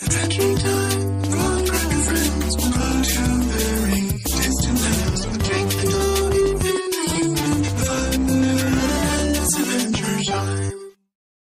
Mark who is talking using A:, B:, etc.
A: Adventure Time.